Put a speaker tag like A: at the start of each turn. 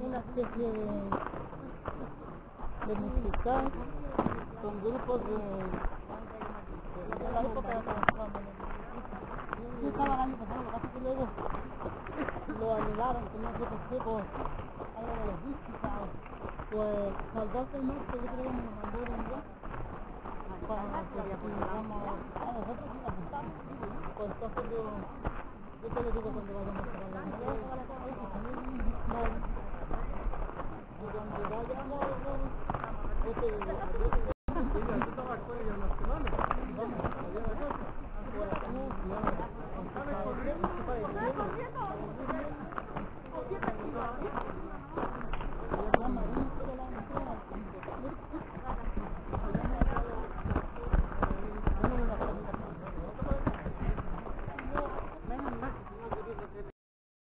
A: una especie de, de musical con grupos de, de la época de. Yo estaba casi que luego lo anularon, que no sé por algo de logística. Pues al 12 de marzo yo creo que me lo mandaron ya. Para que apuntáramos, a nosotros sí apuntamos. Pues entonces yo, yo te lo digo cuando vayamos a la Thank you.